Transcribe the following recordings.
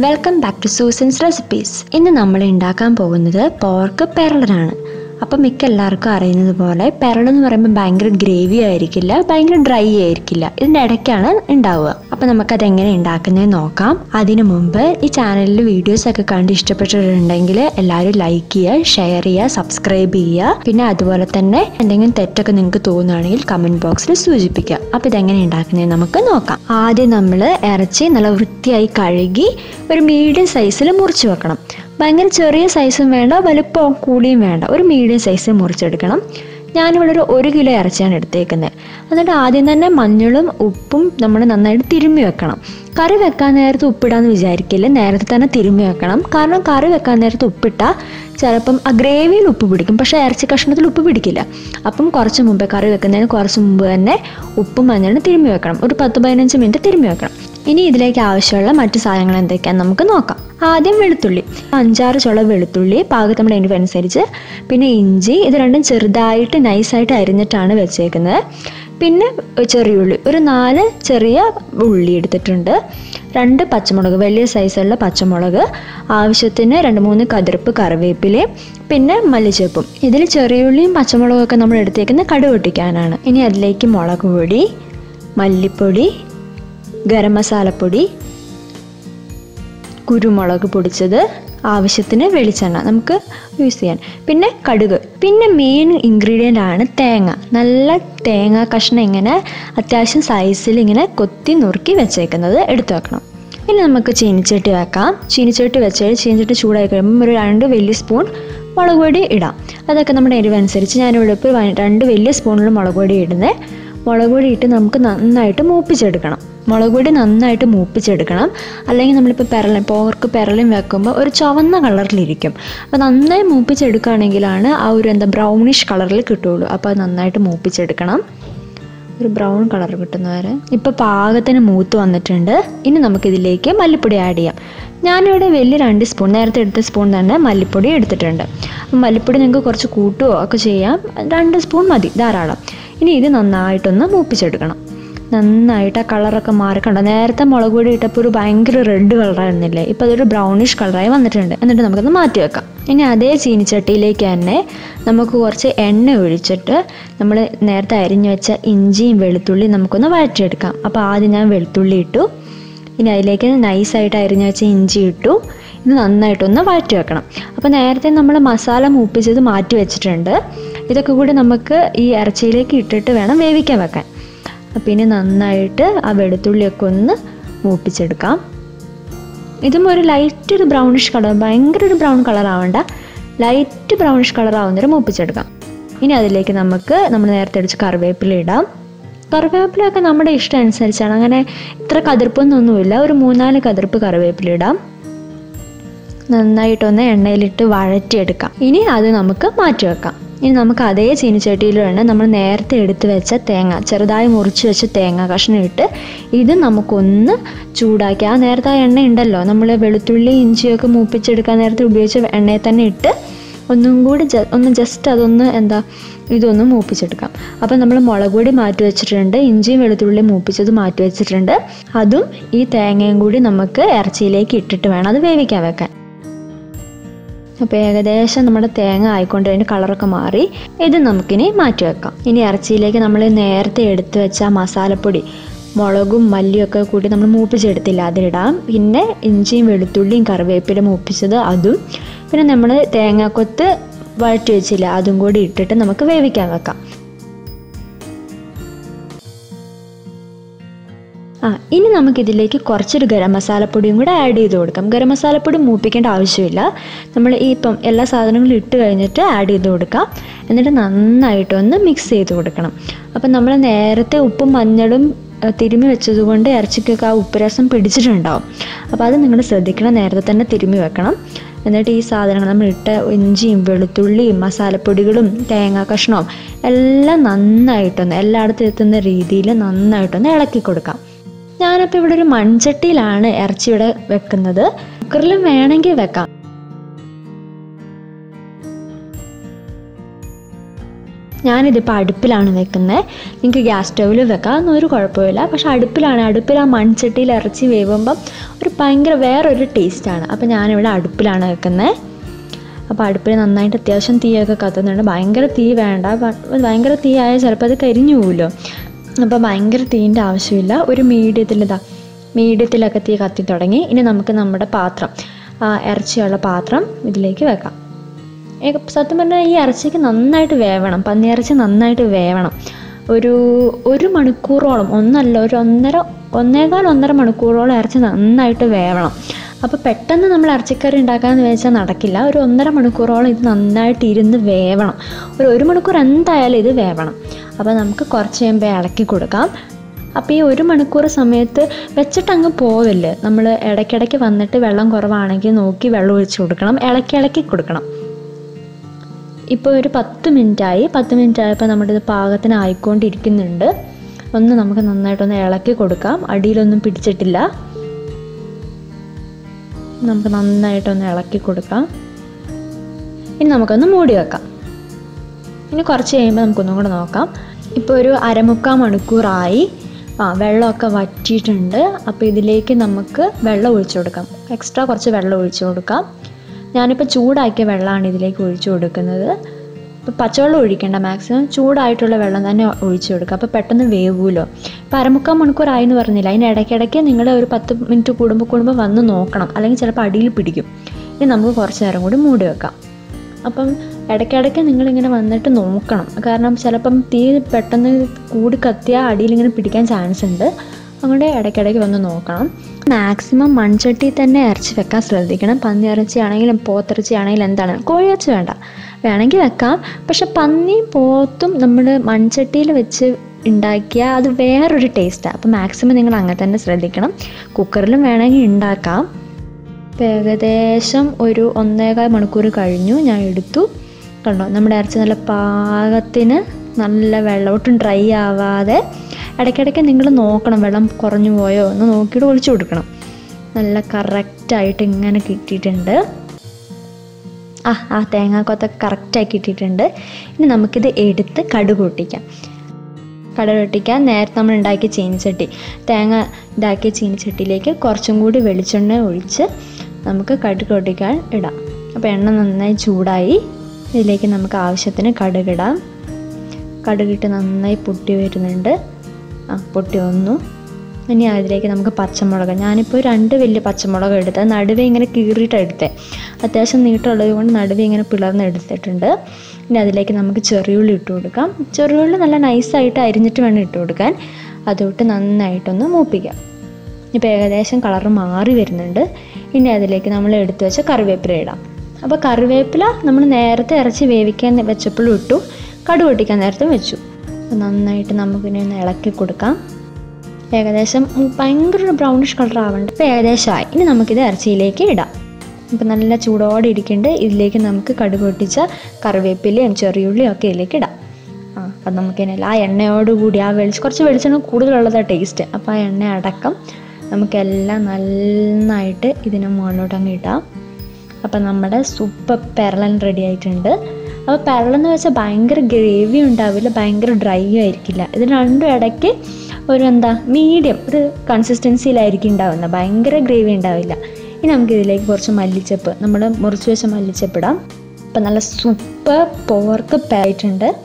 Welcome back to Susan's recipes ഇന്ന് നമ്മൾ ഉണ്ടാക്കാൻ പോകുന്നത് പോർക്ക് പെരളനാണ്. അപ്പം മിക്ക എല്ലാവർക്കും അറിയുന്നത് പോലെ പെരളെന്ന് പറയുമ്പോൾ ഭയങ്കര ഗ്രേവി ആയിരിക്കില്ല ഭയങ്കര ഡ്രൈ ആയിരിക്കില്ല. ഇതിന്റെ ഇടയ്ക്കാണ് ഉണ്ടാവുക. അപ്പം നമുക്കത് എങ്ങനെ ഉണ്ടാക്കുന്നത് നോക്കാം. അതിനു മുമ്പ് ഈ ചാനലിൽ വീഡിയോസ് ഒക്കെ കണ്ട് ഇഷ്ടപ്പെട്ടിട്ടുണ്ടെങ്കിൽ എല്ലാവരും ലൈക്ക് ചെയ്യുക ഷെയർ ചെയ്യുക സബ്സ്ക്രൈബ് ചെയ്യുക. പിന്നെ അതുപോലെ തന്നെ എന്തെങ്കിലും തെറ്റൊക്കെ നിങ്ങൾക്ക് തോന്നുകയാണെങ്കിൽ കമന്റ് ബോക്സിൽ സൂചിപ്പിക്കുക. അപ്പോൾ ഇതെങ്ങനെ ഉണ്ടാക്കുന്നത് നമുക്ക് നോക്കാം. ആദ്യം നമ്മൾ ഇറച്ചി നല്ല വൃത്തിയായി കഴുകി ഒരു മീഡിയം സൈസിൽ മുറിച്ച് വെക്കണം. ഭയങ്കര ചെറിയ സൈസും വേണ്ട വലുപ്പം കൂടിയും വേണ്ട. ഒരു മീഡിയം സൈസ് മുറിച്ചെടുക്കണം. ഞാനിവിടെ ഒരു ഒരു കിലോ ഇറച്ചിയാണ് എടുത്തേക്കുന്നത്. എന്നിട്ട് ആദ്യം തന്നെ മഞ്ഞളും ഉപ്പും നമ്മൾ നന്നായിട്ട് തിരുമ്മി വെക്കണം. കറി വെക്കാൻ നേരത്ത് ഉപ്പിടാന്ന് വിചാരിക്കില്ല. നേരത്തെ തന്നെ തിരുമ്മി വെക്കണം. കാരണം കറി വെക്കാൻ നേരത്ത് ഉപ്പിട്ടാൽ ചിലപ്പം ആ ഗ്രേവിയിൽ ഉപ്പ് പിടിക്കും. പക്ഷേ ഇറച്ചി കഷ്ണത്തിൽ ഉപ്പ് പിടിക്കില്ല. അപ്പം കുറച്ച് മുമ്പേ കറി വെക്കുന്നതിന് കുറച്ച് മുമ്പ് തന്നെ ഉപ്പും മഞ്ഞളും തിരുമ്മി വെക്കണം. ഒരു പത്ത് പതിനഞ്ച് മിനിറ്റ് തിരുമ്മി വെക്കണം. ഇനി ഇതിലേക്ക് ആവശ്യമുള്ള മറ്റു സാധനങ്ങൾ എന്തൊക്കെയാണെന്ന് നമുക്ക് നോക്കാം. ആദ്യം വെളുത്തുള്ളി. അഞ്ചാറ് ചുള വെളുത്തുള്ളി പാകത്ത് നമ്മുടെ എരിവനുസരിച്ച് പിന്നെ ഇഞ്ചി ഇത് രണ്ടും ചെറുതായിട്ട് നൈസായിട്ട് അരിഞ്ഞിട്ടാണ് വെച്ചേക്കുന്നത്. പിന്നെ ചെറിയ ഉള്ളി. ഒരു നാല് ചെറിയ ഉള്ളി എടുത്തിട്ടുണ്ട്. രണ്ട് പച്ചമുളക് വലിയ സൈസുള്ള പച്ചമുളക്. ആവശ്യത്തിന് രണ്ട് മൂന്ന് കതിർപ്പ് കറിവേപ്പിലയും പിന്നെ മല്ലിച്ചപ്പും. ഇതിൽ ചെറിയുള്ളിയും പച്ചമുളകും ഒക്കെ നമ്മൾ എടുത്തേക്കുന്ന കടുക് പൊട്ടിക്കാനാണ്. ഇനി അതിലേക്ക് മുളക് പൊടി മല്ലിപ്പൊടി ഗരം മസാലപ്പൊടി കുരുമുളക് പൊടിച്ചത് ആവശ്യത്തിന് വെളിച്ചെണ്ണ നമുക്ക് യൂസ് ചെയ്യാൻ. പിന്നെ കടുക്. പിന്നെ മെയിൻ ഇൻഗ്രീഡിയന്റ് ആണ് തേങ്ങ. നല്ല തേങ്ങ കഷ്ണം ഇങ്ങനെ അത്യാവശ്യം സൈസിൽ ഇങ്ങനെ കൊത്തി നുറുക്കി വെച്ചേക്കുന്നത് എടുത്തു വെക്കണം. ഇനി നമുക്ക് ചീനിച്ചട്ടി വെക്കാം. ചീനിച്ചട്ടി വെച്ചാൽ ചീനിച്ചട്ടി ചൂടായി കഴിയുമ്പോൾ ഒരു രണ്ട് വലിയ സ്പൂൺ മുളക് പൊടി ഇടാം. അതൊക്കെ നമ്മുടെ എരിവനുസരിച്ച് ഞാനിവിടെ ഇപ്പോൾ രണ്ട് വലിയ സ്പൂണിൽ മുളക് പൊടി ഇടുന്നത് മുളക് പൊടി ഇട്ട് നമുക്ക് നന്നായിട്ട് മൂപ്പിച്ചെടുക്കണം. മുളക് പൊടി നന്നായിട്ട് മൂപ്പിച്ചെടുക്കണം. അല്ലെങ്കിൽ നമ്മളിപ്പോൾ പെരളൻ പോർക്ക് പെരളും വെക്കുമ്പോൾ ഒരു ചുവന്ന കളറിലിരിക്കും. അപ്പോൾ നന്നായി മൂപ്പിച്ചെടുക്കുകയാണെങ്കിലാണ് ആ ഒരു എന്താ ബ്രൗണിഷ് കളറിൽ കിട്ടുള്ളൂ അപ്പോൾ അത് നന്നായിട്ട് മൂപ്പിച്ചെടുക്കണം. ഒരു ബ്രൗൺ കളർ കിട്ടുന്നവരെ ഇപ്പോൾ പാകത്തിന് മൂത്ത് വന്നിട്ടുണ്ട്. ഇനി നമുക്കിതിലേക്ക് മല്ലിപ്പൊടി ആഡ് ചെയ്യാം. ഞാനിവിടെ വലിയ രണ്ട് സ്പൂൺ നേരത്തെ എടുത്ത സ്പൂൺ തന്നെ മല്ലിപ്പൊടി എടുത്തിട്ടുണ്ട്. അപ്പം മല്ലിപ്പൊടി നിങ്ങൾക്ക് കുറച്ച് കൂട്ടുകയോ ഒക്കെ ചെയ്യാം. രണ്ട് സ്പൂൺ മതി ധാരാളം. ഇനി ഇത് നന്നായിട്ടൊന്ന് മൂപ്പിച്ചെടുക്കണം. നന്നായിട്ട് ആ കളറൊക്കെ മാറിക്കണ്ട? നേരത്തെ മുളക് പൊടി ഇട്ടപ്പോൾ ഒരു ഭയങ്കര റെഡ് കളറായിരുന്നില്ലേ ഇപ്പോൾ അതൊരു ബ്രൗണിഷ് കളറായി വന്നിട്ടുണ്ട്. എന്നിട്ട് നമുക്കത് മാറ്റി വെക്കാം. ഇനി അതേ ചീനിച്ചട്ടിയിലേക്ക് തന്നെ നമുക്ക് കുറച്ച് എണ്ണ ഒഴിച്ചിട്ട് നമ്മൾ നേരത്തെ അരിഞ്ഞു വെച്ച ഇഞ്ചിയും വെളുത്തുള്ളിയും നമുക്കൊന്ന് വഴറ്റിയെടുക്കാം. അപ്പോൾ ആദ്യം ഞാൻ വെളുത്തുള്ളി ഇട്ടു. ഇനി അതിലേക്ക് നൈസായിട്ട് അരിഞ്ഞു വെച്ച ഇഞ്ചി ഇട്ടു. ഇത് നന്നായിട്ടൊന്ന് വഴറ്റി വെക്കണം. അപ്പോൾ നേരത്തെ നമ്മൾ മസാല മൂപ്പിച്ചത് മാറ്റി വെച്ചിട്ടുണ്ട്. ഇതൊക്കെ കൂടി നമുക്ക് ഈ ഇറച്ചിയിലേക്ക് ഇട്ടിട്ട് വേണം വേവിക്കാൻ വെക്കാൻ. പിന്നെ നന്നായിട്ട് ആ വെളുത്തുള്ളിയൊക്കെ ഒന്ന് മൂപ്പിച്ചെടുക്കാം. ഇതും ഒരു ലൈറ്റ് ഒരു ബ്രൗണിഷ് കളർ ഭയങ്കര ഒരു ബ്രൗൺ കളർ ആവണ്ട. ലൈറ്റ് ബ്രൗണിഷ് കളർ ആവുന്നവരെ മൂപ്പിച്ചെടുക്കാം. ഇനി അതിലേക്ക് നമുക്ക് നമ്മൾ നേരത്തെ അടിച്ച് കറിവേപ്പില ഇടാം. കറിവേപ്പിലയൊക്കെ നമ്മുടെ ഇഷ്ടം അനുസരിച്ചാണ്. അങ്ങനെ ഇത്ര കതിർപ്പൊന്നൊന്നുമില്ല. ഒരു മൂന്നാൽ കതിർപ്പ് കറിവേപ്പില ഇടാം. നന്നായിട്ടൊന്ന് എണ്ണയിലിട്ട് വഴറ്റിയെടുക്കാം. ഇനി അത് നമുക്ക് മാറ്റി വെക്കാം. ഇനി നമുക്ക് അതേ ചീനിച്ചട്ടിയിൽ തന്നെ നമ്മൾ നേരത്തെ എടുത്ത് വെച്ച തേങ്ങ ചെറുതായി മുറിച്ച് വെച്ച തേങ്ങ കഷ്ണം ഇട്ട് ഇത് നമുക്കൊന്ന് ചൂടാക്കി. ആ നേരത്തെ ആ എണ്ണ ഉണ്ടല്ലോ നമ്മൾ വെളുത്തുള്ളി ഇഞ്ചിയൊക്കെ മൂപ്പിച്ചെടുക്കാൻ നേരത്തെ ഉപയോഗിച്ച എണ്ണയിൽ തന്നെ ഇട്ട് ഒന്നും കൂടി ഒന്ന് ജസ്റ്റ് അതൊന്ന് എന്താ ഇതൊന്ന് മൂപ്പിച്ചെടുക്കാം. അപ്പം നമ്മൾ മുളക് പൊടി മാറ്റി വെച്ചിട്ടുണ്ട് ഇഞ്ചിയും വെളുത്തുള്ളിയും മൂപ്പിച്ചത് മാറ്റി വെച്ചിട്ടുണ്ട്. അതും ഈ തേങ്ങയും കൂടി നമുക്ക് ഇറച്ചിയിലേക്ക് ഇട്ടിട്ട് വേണം അത് വേവിക്കാൻ വെക്കാൻ. അപ്പോൾ ഏകദേശം നമ്മുടെ തേങ്ങ ആയിക്കൊണ്ട് അതിന്റെ കളറൊക്കെ മാറി. ഇത് നമുക്കിനി മാറ്റി വെക്കാം. ഇനി ഇറച്ചിയിലേക്ക് നമ്മൾ നേരത്തെ എടുത്തു വെച്ച മസാലപ്പൊടി മുളകും മല്ലിയൊക്കെ കൂടി നമ്മൾ മൂപ്പിച്ചെടുത്തില്ല അതിടാം പിന്നെ ഇഞ്ചിയും വെളുത്തുള്ളിയും കറിവേപ്പില മൂപ്പിച്ചത് അതും. പിന്നെ നമ്മൾ തേങ്ങാക്കൊത്ത് വഴറ്റി വെച്ചില്ല അതും കൂടി ഇട്ടിട്ട് നമുക്ക് വേവിക്കാൻ വെക്കാം. ആ ഇനി നമുക്കിതിലേക്ക് കുറച്ചൊരു ഗരം മസാലപ്പൊടിയും കൂടെ ആഡ് ചെയ്ത് കൊടുക്കാം. ഗരം മസാലപ്പൊടി മൂപ്പിക്കേണ്ട ആവശ്യമില്ല. നമ്മൾ ഈ ഇപ്പം എല്ലാ സാധനങ്ങളും ഇട്ട് കഴിഞ്ഞിട്ട് ആഡ് ചെയ്ത് കൊടുക്കാം. എന്നിട്ട് നന്നായിട്ടൊന്ന് മിക്സ് ചെയ്ത് കൊടുക്കണം. അപ്പം നമ്മൾ നേരത്തെ ഉപ്പും മഞ്ഞളും തിരുമി വെച്ചതുകൊണ്ട് ഇറച്ചിക്കൊക്കെ ആ ഉപ്പ് രസം പിടിച്ചിട്ടുണ്ടാവും. അപ്പോൾ അത് നിങ്ങൾ ശ്രദ്ധിക്കണം. നേരത്തെ തന്നെ തിരുമി വെക്കണം. എന്നിട്ട് ഈ സാധനങ്ങൾ നമ്മൾ ഇട്ട ഇഞ്ചിയും വെളുത്തുള്ളിയും മസാലപ്പൊടികളും തേങ്ങാ കഷ്ണവും എല്ലാം നന്നായിട്ടൊന്ന് എല്ലായിടത്തും എത്തുന്ന രീതിയിൽ നന്നായിട്ടൊന്ന് ഇളക്കി കൊടുക്കാം. ഞാനപ്പോൾ ഇവിടെ ഒരു മൺചട്ടിയിലാണ് ഇറച്ചി ഇവിടെ വെക്കുന്നത്. കുക്കറിലും വേണമെങ്കിൽ വെക്കാം. ഞാനിതിപ്പോൾ അടുപ്പിലാണ് വെക്കുന്നത്. നിങ്ങൾക്ക് ഗ്യാസ് സ്റ്റൗവിൽ വെക്കാം ഒരു കുഴപ്പമില്ല. പക്ഷേ അടുപ്പിലാണ് അടുപ്പിൽ ആ മൺചട്ടിയിൽ ഇറച്ചി വേവുമ്പം ഒരു ഭയങ്കര വേറൊരു ടേസ്റ്റാണ്. അപ്പോൾ ഞാനിവിടെ അടുപ്പിലാണ് വെക്കുന്നത്. അപ്പോൾ അടുപ്പിൽ നന്നായിട്ട് അത്യാവശ്യം തീയൊക്കെ കത്തുന്നുണ്ട്. ഭയങ്കര തീ വേണ്ട. ഭയങ്കര തീ ആയാൽ ചിലപ്പോൾ അത് കരിഞ്ഞു പോകുമല്ലോ അപ്പോൾ ഭയങ്കര തീന്റെ ആവശ്യമില്ല. ഒരു മീഡിയത്തിൽ ഇതാ മീഡിയത്തിലൊക്കെ തീ കത്തി തുടങ്ങി. ഇനി നമുക്ക് നമ്മുടെ പാത്രം ഇറച്ചിയുള്ള പാത്രം ഇതിലേക്ക് വെക്കാം. സത്യം പറഞ്ഞാൽ ഈ ഇറച്ചിക്ക് നന്നായിട്ട് വേവണം. പന്നിയിറച്ചി നന്നായിട്ട് വേവണം. ഒരു ഒരു മണിക്കൂറോളം ഒന്നല്ല ഒരു ഒന്നര ഒന്നേകാൽ ഒന്നര മണിക്കൂറോളം ഇറച്ചി നന്നായിട്ട് വേവണം. അപ്പോൾ പെട്ടെന്ന് നമ്മൾ ഇറച്ചിക്കറി ഉണ്ടാക്കാമെന്ന് വെച്ചാൽ നടക്കില്ല. ഒരു ഒന്നര മണിക്കൂറോളം ഇത് നന്നായിട്ട് ഇരുന്ന് വേവണം. ഒരു ഒരു മണിക്കൂർ എന്തായാലും ഇത് വേവണം. അപ്പോൾ നമുക്ക് കുറച്ച് കഴിയുമ്പോൾ ഇളക്കി കൊടുക്കാം. അപ്പോൾ ഈ ഒരു മണിക്കൂർ സമയത്ത് വെച്ചിട്ട് അങ്ങ് പോവില്ല? നമ്മൾ ഇടയ്ക്കിടയ്ക്ക് വന്നിട്ട് വെള്ളം കുറവാണെങ്കിൽ നോക്കി വെള്ളം ഒഴിച്ച് കൊടുക്കണം. ഇളക്കി ഇളക്കി കൊടുക്കണം. ഇപ്പോൾ ഒരു പത്ത് മിനിറ്റായി. പത്ത് മിനിറ്റ് ആയപ്പോൾ നമ്മുടെ ഇത് പാകത്തിന് ആയിക്കൊണ്ടിരിക്കുന്നുണ്ട് ഒന്ന് നമുക്ക് നന്നായിട്ടൊന്ന് ഇളക്കി കൊടുക്കാം. അടിയിലൊന്നും പിടിച്ചിട്ടില്ല. നമുക്ക് നന്നായിട്ടൊന്ന് ഇളക്കി കൊടുക്കാം. ഇനി നമുക്കൊന്ന് മൂടി വെക്കാം. ഇനി കുറച്ച് കഴിയുമ്പോൾ നമുക്കൊന്നും കൂടെ നോക്കാം. ഇപ്പോൾ ഒരു അരമുക്കാൽ മണിക്കൂറായി. ആ വെള്ളമൊക്കെ വറ്റിയിട്ടുണ്ട്. അപ്പോൾ ഇതിലേക്ക് നമുക്ക് വെള്ളം ഒഴിച്ചു കൊടുക്കാം. എക്സ്ട്രാ കുറച്ച് വെള്ളം ഒഴിച്ചു കൊടുക്കാം. ഞാനിപ്പോൾ ചൂടാക്കിയ വെള്ളമാണ് ഇതിലേക്ക് ഒഴിച്ചു കൊടുക്കുന്നത്. ഇപ്പോൾ പച്ചവെള്ളം ഒഴിക്കേണ്ട മാക്സിമം ചൂടായിട്ടുള്ള വെള്ളം തന്നെ ഒഴിച്ചു കൊടുക്കുക. അപ്പോൾ പെട്ടെന്ന് വേവുമല്ലോ ഇപ്പോൾ അരമുക്കാൽ മണിക്കൂറായി എന്ന് പറഞ്ഞില്ല? അതിന് ഇടയ്ക്കിടയ്ക്ക് നിങ്ങൾ ഒരു പത്ത് മിനിറ്റ് കൂടുമ്പോൾ കൂടുമ്പോൾ വന്ന് നോക്കണം. അല്ലെങ്കിൽ ചിലപ്പോൾ അടിയിൽ പിടിക്കും. ഇനി നമുക്ക് കുറച്ച് നേരം കൂടി മൂടി വെക്കാം. അപ്പം ഇടയ്ക്കിടയ്ക്ക് നിങ്ങളിങ്ങനെ വന്നിട്ട് നോക്കണം. കാരണം ചിലപ്പം തീ പെട്ടെന്ന് കൂടി കത്തിയാൽ അടിയിലിങ്ങനെ പിടിക്കാൻ ചാൻസ് ഉണ്ട്. അതുകൊണ്ട് ഇടയ്ക്കിടയ്ക്ക് വന്ന് നോക്കണം. മാക്സിമം മൺചട്ടി തന്നെ ഇറച്ചി വെക്കാൻ ശ്രദ്ധിക്കണം. പന്നി ഇറച്ചി ആണെങ്കിലും പോത്തിറച്ചി ആണെങ്കിലും എന്താണ്? കോഴിയിറച്ചി വേണ്ട. വേണമെങ്കിൽ വെക്കാം. പക്ഷെ പന്നിയും പോത്തും നമ്മൾ മൺചട്ടിയിൽ വെച്ച് ഉണ്ടാക്കിയാൽ അത് വേറൊരു ടേസ്റ്റാണ് അപ്പോൾ മാക്സിമം നിങ്ങൾ അങ്ങനെ തന്നെ ശ്രദ്ധിക്കണം. കുക്കറിലും വേണമെങ്കിൽ ഉണ്ടാക്കാം. ഇപ്പം ഏകദേശം ഒരു ഒന്നേകാൽ മണിക്കൂർ കഴിഞ്ഞു. ഞാൻ എടുത്തു. കണ്ടോ? നമ്മുടെ ഇറച്ചി നല്ല പാകത്തിന് നല്ല വെള്ളം ഒട്ടും ഡ്രൈ ആവാതെ ഇടയ്ക്കിടയ്ക്ക് നിങ്ങൾ നോക്കണം വെള്ളം കുറഞ്ഞു പോയോ? എന്ന് നോക്കിയിട്ട് ഒഴിച്ചു കൊടുക്കണം. നല്ല കറക്റ്റായിട്ട് ഇങ്ങനെ കിട്ടിയിട്ടുണ്ട്. ആ ആ തേങ്ങാക്കൊത്തൊക്കെ കറക്റ്റാക്കി ഇട്ടിട്ടുണ്ട്. ഇനി നമുക്കിത് എടുത്ത് കടുക് പൊട്ടിക്കാം. കടുക് നേരത്തെ നമ്മൾ ഉണ്ടാക്കിയ ചീനിച്ചട്ടി. തേങ്ങ ഇതാക്കിയ ചീനിച്ചട്ടിയിലേക്ക് കുറച്ചും കൂടി വെളിച്ചെണ്ണ ഒഴിച്ച് നമുക്ക് കടുക് പൊട്ടിക്കാൻ ഇടാം. അപ്പോൾ എണ്ണ നന്നായി ചൂടായി ഇതിലേക്ക് നമുക്ക് ആവശ്യത്തിന് കടുകിടാം. കടുകിട്ട് നന്നായി പൊട്ടി വരുന്നുണ്ട്. ആ പൊട്ടി വന്നു. ഇനി അതിലേക്ക് നമുക്ക് പച്ചമുളക്. ഞാനിപ്പോൾ രണ്ട് വലിയ പച്ചമുളക് എടുത്ത് നടുവേ ഇങ്ങനെ കീറിയിട്ട് എടുത്തേ. അത്യാവശ്യം നീട്ടമുള്ളത് കൊണ്ട് നടുവേ ഇങ്ങനെ പിളർന്ന് എടുത്തിട്ടുണ്ട്. ഇനി അതിലേക്ക് നമുക്ക് ചെറിയുള്ളി ഇട്ട് കൊടുക്കാം. ചെറിയുള്ളി നല്ല നൈസായിട്ട് അരിഞ്ഞിട്ട് വേണം ഇട്ട് കൊടുക്കാൻ. അതോട്ട് നന്നായിട്ടൊന്ന് മൂപ്പിക്കാം. ഇപ്പോൾ ഏകദേശം കളർ മാറി വരുന്നുണ്ട്. ഇനി അതിലേക്ക് നമ്മൾ എടുത്തു വെച്ച കറിവേപ്പില ഇടാം. അപ്പോൾ കറിവേപ്പില നമ്മൾ നേരത്തെ ഇറച്ചി വേവിക്കാൻ വെച്ചപ്പോഴും ഇട്ടു. കടുക് പൊട്ടിക്കാൻ നേരത്തെ വെച്ചു. അപ്പോൾ നന്നായിട്ട് നമുക്കിനി ഒന്ന് ഇളക്കി കൊടുക്കാം. ഏകദേശം ഭയങ്കര ഒരു ബ്രൗണിഷ് കളർ ആവേണ്ട ഇപ്പോൾ ഏകദേശമായി ഇനി നമുക്കിത് ഇറച്ചിയിലേക്ക് ഇടാം. ഇപ്പം നല്ല ചൂടോടെ ഇരിക്കുന്നുണ്ട് ഇതിലേക്ക് നമുക്ക് കടുക് പൊട്ടിച്ച കറിവേപ്പിലയും ചെറിയുള്ളിയും ഒക്കെ ഇതിലേക്ക് ഇടാം. ആ അപ്പം നമുക്കിനി ആ എണ്ണയോടുകൂടി ആ വെളിച്ച കുറച്ച് വെളിച്ചെണ്ണ കൂടുതലുള്ളതാണ് ടേസ്റ്റ് അപ്പോൾ ആ എണ്ണ അടക്കം നമുക്കെല്ലാം നന്നായിട്ട് ഇതിന് മുകളിലോട്ട് അങ്ങ് ഇടാം. അപ്പം നമ്മുടെ സൂപ്പർ പെരളൻ റെഡി ആയിട്ടുണ്ട്. അപ്പോൾ പെരളെന്ന് വെച്ചാൽ ഭയങ്കര ഗ്രേവി ഉണ്ടാവില്ല ഭയങ്കര ഡ്രൈ ആയിരിക്കില്ല. ഇത് രണ്ടും ഇടയ്ക്ക് ഒരു എന്താ മീഡിയം ഒരു കൺസിസ്റ്റൻസിയിലായിരിക്കും ഉണ്ടാവുന്നത്. ഭയങ്കര ഗ്രേവി ഉണ്ടാവില്ല. ഇനി നമുക്ക് ഇതിലേക്ക് കുറച്ച് മല്ലിച്ചപ്പ് നമ്മൾ മുറിച്ച് വെച്ച മല്ലിച്ചപ്പ് ഇടാം. അപ്പം നല്ല സൂപ്പർ പോർക്ക് പായിട്ടുണ്ട്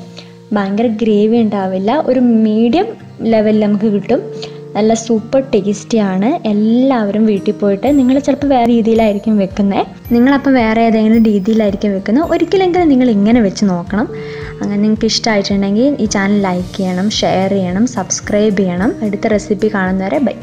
ഭയങ്കര ഗ്രേവി ഉണ്ടാവില്ല. ഒരു മീഡിയം ലെവലിൽ നമുക്ക് കിട്ടും. നല്ല സൂപ്പർ ടേസ്റ്റി ആണ്. എല്ലാവരും വീട്ടിൽ പോയിട്ട് നിങ്ങൾ ചിലപ്പോൾ വേറെ രീതിയിലായിരിക്കും വെക്കുന്നത് നിങ്ങളപ്പോൾ വേറെ ഏതെങ്കിലും രീതിയിലായിരിക്കും വെക്കുന്നത്. ഒരിക്കലെങ്കിലും നിങ്ങൾ ഇങ്ങനെ വെച്ച് നോക്കണം. അങ്ങനെ നിങ്ങൾക്ക് ഇഷ്ടമായിട്ടുണ്ടെങ്കിൽ ഈ ചാനൽ ലൈക്ക് ചെയ്യണം ഷെയർ ചെയ്യണം സബ്സ്ക്രൈബ് ചെയ്യണം. അടുത്ത റെസിപ്പി കാണുന്നവരെ ബൈ